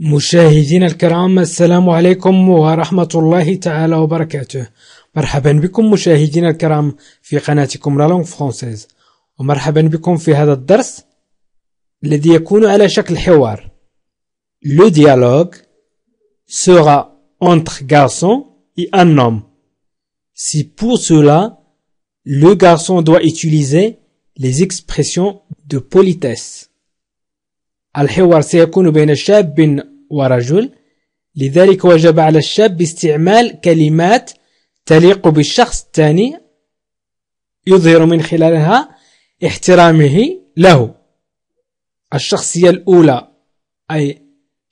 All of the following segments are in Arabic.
مشاهدينا الكرام السلام عليكم ورحمة الله تعالى وبركاته مرحبا بكم مشاهدينا الكرام في قناتكم لا لونغ فرونسيز ومرحبا بكم في هذا الدرس الذي يكون على شكل حوار Le dialogue sera entre garçon et un homme. Si pour cela, le garçon doit utiliser les expressions de politesse. الحوار سيكون بين شاب ورجل. لذلك وجب على الشاب استعمال كلمات تليق بالشخص الثاني يظهر من خلالها احترامه له. الشخصية الأولى أي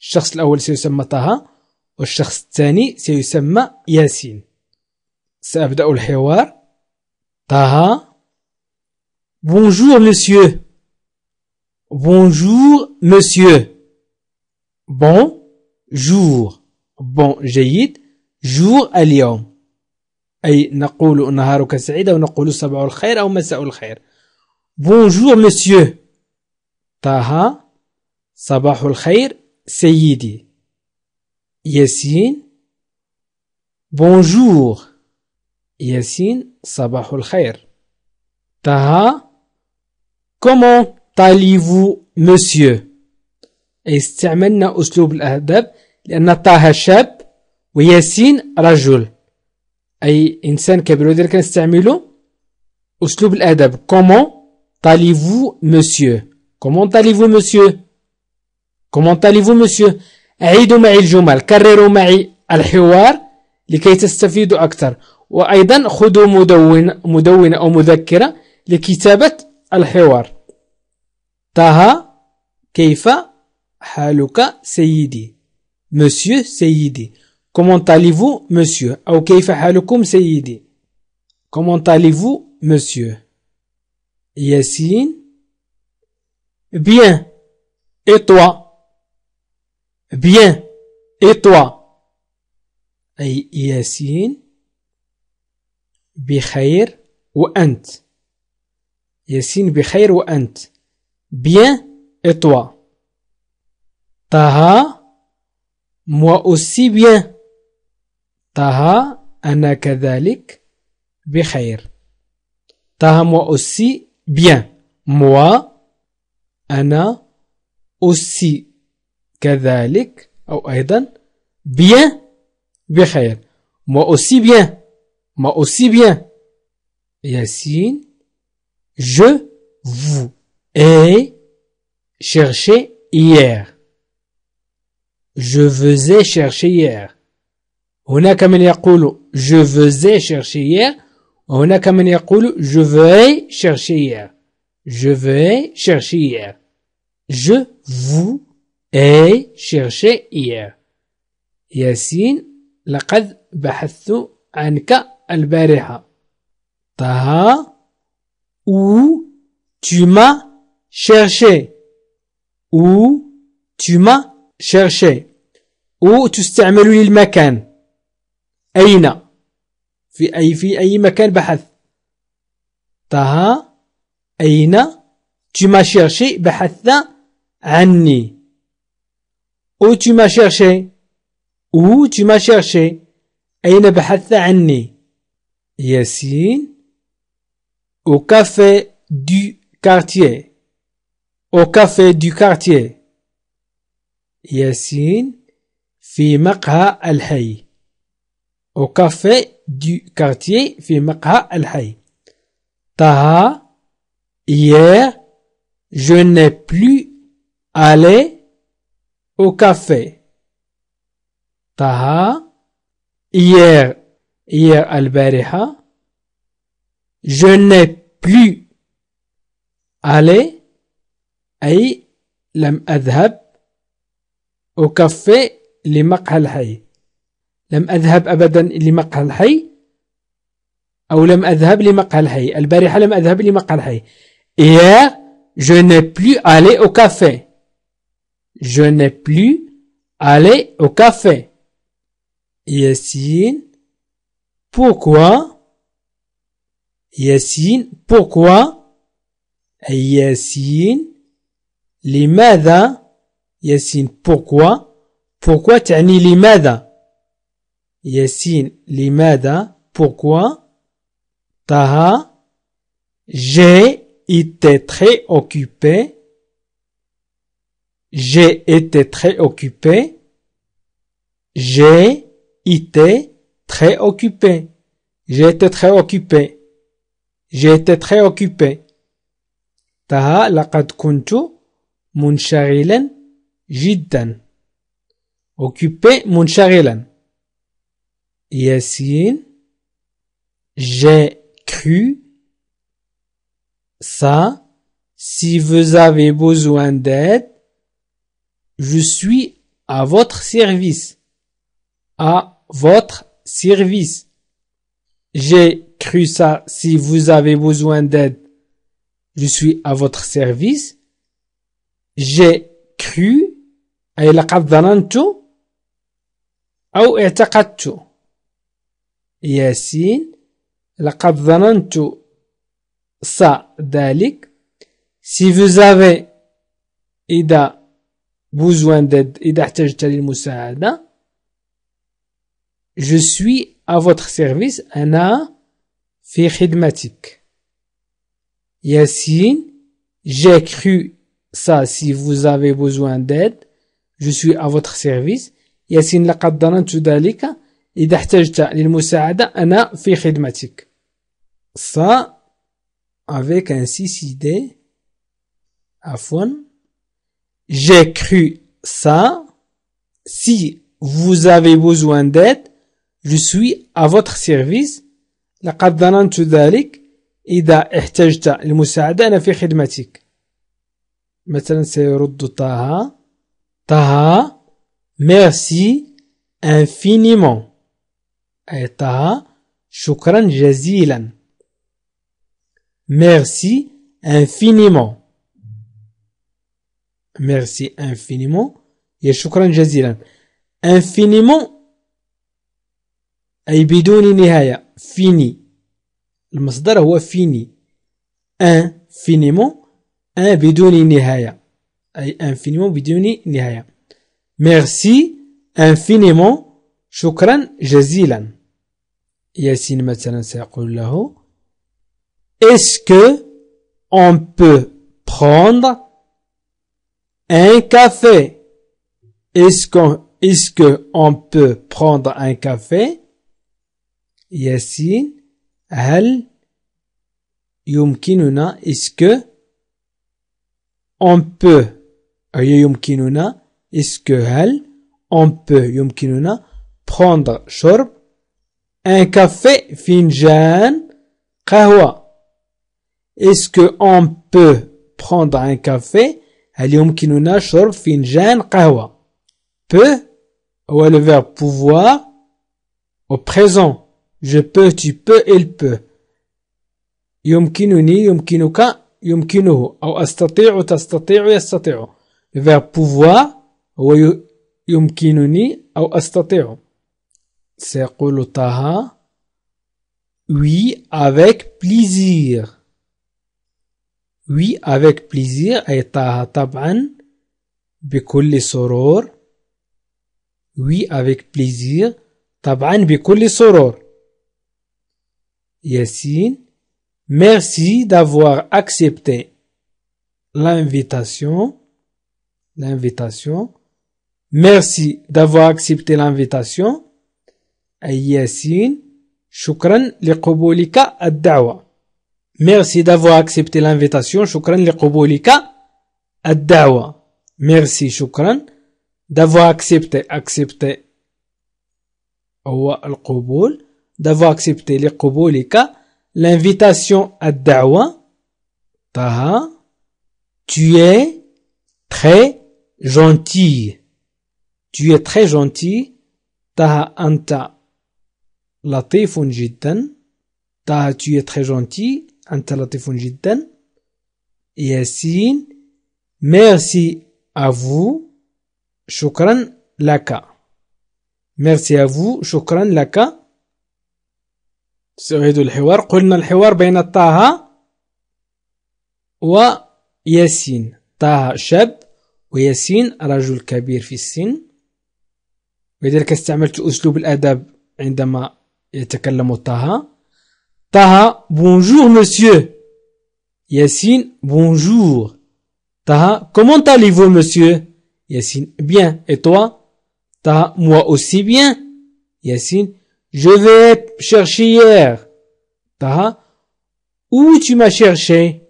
الشخص الأول سيسمى طه والشخص الثاني سيسمى ياسين. سأبدأ الحوار. طه. Bonjour monsieur. Bonjour, monsieur. Bon jour. Bon جيد. jour اليوم. أي نقول نهارك سعيد أو نقول صباح الخير أو مساء الخير. Bonjour, monsieur. طه صباح الخير سيدي. ياسين Bonjour. ياسين صباح الخير. طه Comment allez-vous monsieur. استعملنا أسلوب الأدب لأن طه شاب وياسين رجل. أي إنسان كبير ولذلك نستعمل أسلوب الأدب comment allez-vous monsieur. comment allez-vous monsieur. comment allez-vous monsieur. عيدوا معي الجمل كرروا معي الحوار لكي تستفيدوا أكثر. وأيضا خذوا مدونة مدونة أو مذكرة لكتابة الحوار. طه كيف؟ حالك سيدي. مسيو سيدي. comment allez-vous monsieur أو كيف حالكم سيدي؟ comment allez-vous monsieur ياسين bien et toi bien. Et toi أي ياسين؟ بخير وأنت. ياسين بخير وأنت. Bien, et toi Taha, moi aussi bien. Taha, أنا كذلك بخير. Taha, moi aussi bien. Moi, أنا aussi كذلك أو أيضا bien بخير. Moi aussi bien. Moi aussi bien. Yassine, je, vous. Et chercher hier je faisais chercher hier هناك من يقول je faisais chercher hier وهناك من يقول je vais chercher hier je vais chercher hier je vous ai cherché hier ياسين لقد بحثت عنك البارحة طه où tu m'as chercher ou tu m'as cherché ou تستعمل للمكان أين في أي في أي مكان بحث طه أين tu m'as cherché بحثت عني ou tu m'as cherché ou tu m'as cherché أين بحثت عني ياسين au café du quartier au café du quartier. Yassine fi Maqha al-Hay. Au café du quartier fi Maqha al-Hay. Taha, hier, je n'ai plus allé au café. Taha, hier, hier al-Bariha, je n'ai plus allé أي لم أذهب أكفي لمقهى الحي. لم أذهب أبدا لمقهى الحي أو لم أذهب لمقهى الحي. البارحة لم أذهب لمقهى الحي. Hier, je n'ai plus allé au café. Je n'ai plus allé au café. Yassine, pourquoi? Yassine, pourquoi? Yassine, لماذا ياسين pourquoi pourquoi تعني لماذا ياسين لماذا pourquoi Taha j'ai été très occupé j'ai été très occupé j'ai été très occupé j'ai été très occupé j'ai été très occupé طه لقد كنت منشغلا جدا occupé منشغلا ياسين j'ai cru ça si vous avez besoin d'aide je suis à votre service à votre service j'ai cru ça si vous avez besoin d'aide je suis à votre service J'ai cru أي لقد ظننت أو اعتقدت. ياسين لقد ظننت ça ذلك. Si vous avez إذا besoin d'aide إذا احتجت للمساعدة je suis à votre service أنا في خدمتك. Yassine, j'ai cru ça si vous avez besoin d'aide je suis à votre service ياسين لقد ظننت ذلك إذا احتجت للمساعدة أنا في خدمتك ça avec un 6ID عفوا j'ai cru ça si vous avez besoin d'aide je suis à votre service لقد ظننت ذلك إذا احتجت المساعدة أنا في خدمتك مثلا سيرد طه. طه merci infiniment أي طه شكرا جزيلا. merci infiniment merci infiniment يا شكرا جزيلا. infiniment أي بدون نهاية. fini المصدر هو fini. infiniment. in بدون نهاية أي infiniment بدون نهاية ميرسي انفينيمون شكرا جزيلا ياسين مثلا سيقول له peut prendre un café? Est-ce qu'on est-ce que on peut prendre un café? Yassine هل يمكننا que on peut أي يمكننا est-ce que هل on peut يمكننا prendre شرب un café فنجان قهوة est-ce que on peut prendre un café هل يمكننا شرب فنجان قهوة peut هو le verbe pouvoir au présent Je peux, tu peux, il peut. يمكنني يمكنك يمكنه أو أستطيع تستطيع يستطيع. Verbe pouvoir هو يمكنني أو أستطيع. سيقول طه Oui, avec plaisir. Oui, avec plaisir أي طه طبعا بكل سرور. Oui, avec plaisir طبعا بكل سرور. Yassine, Merci d'avoir accepté l'invitation. L'invitation. Merci d'avoir accepté l'invitation. Yassine, shukran liqubulika ad-da'wa. Merci d'avoir accepté l'invitation. Shukran liqubulika ad-da'wa. Merci, shukran, d'avoir accepté, accepté. Ou al d'avoir accepté liqubulika l'invitation à Dawa. Taha, tu es très gentil. Tu es très gentil. Taha anta latifun jiddan. Taha, tu es très gentil. Anta latifun jiddan. Yassine, merci à vous. Shukran laka. Merci à vous. Shukran laka. سأعيد الحوار. قلنا الحوار بين طه وياسين. طه شاب وياسين رجل كبير في السن. ولذلك استعملت أسلوب الأدب عندما يتكلم طه. طه بونجور مسيو ياسين بونجور طه comment allez-vous Yassine bien. Et toi? Taha moi aussi bien. Yassine je vais chercher hier. Taha où tu m'as cherché?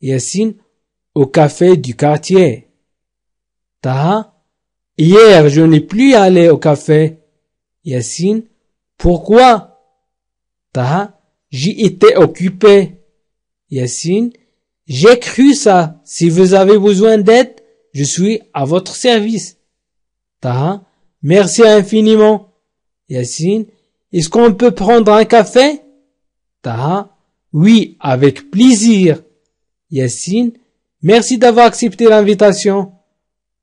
Yassine au café du quartier. Taha hier je n'ai plus allé au café. Yassine pourquoi? Taha j'y étais occupé. Yassine j'ai cru ça. Si vous avez besoin d'aide je suis à votre service. Taha merci infiniment. Yassine est-ce qu'on peut prendre un café? Taha oui avec plaisir. Yassine merci d'avoir accepté l'invitation.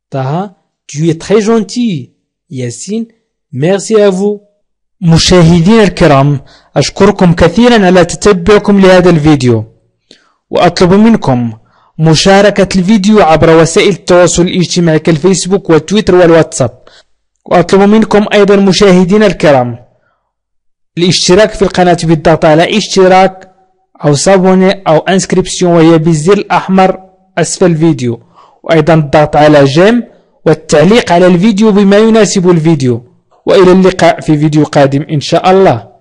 Taha tu es très gentil. ياسين merci à vous. مشاهدينا الكرام أشكركم كثيرا على تتبعكم لهذا الفيديو. وأطلب منكم مشاركة الفيديو عبر وسائل التواصل الاجتماعي كالفيسبوك والتويتر والواتساب. وأطلب منكم أيضا مشاهدينا الكرام الاشتراك في القناة بالضغط على اشتراك أو s'abonner أو inscription وهي بالزر الأحمر أسفل الفيديو وأيضا الضغط على جيم والتعليق على الفيديو بما يناسب الفيديو. وإلى اللقاء في فيديو قادم إن شاء الله.